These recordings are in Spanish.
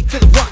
to the rock.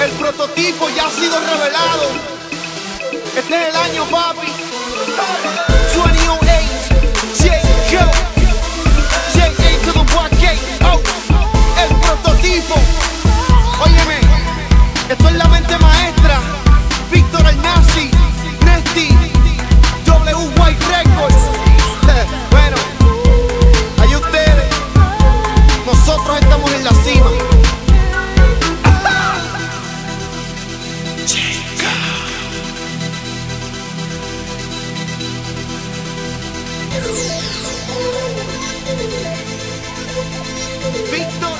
El prototipo ya ha sido revelado. Este es el año, papi. Victor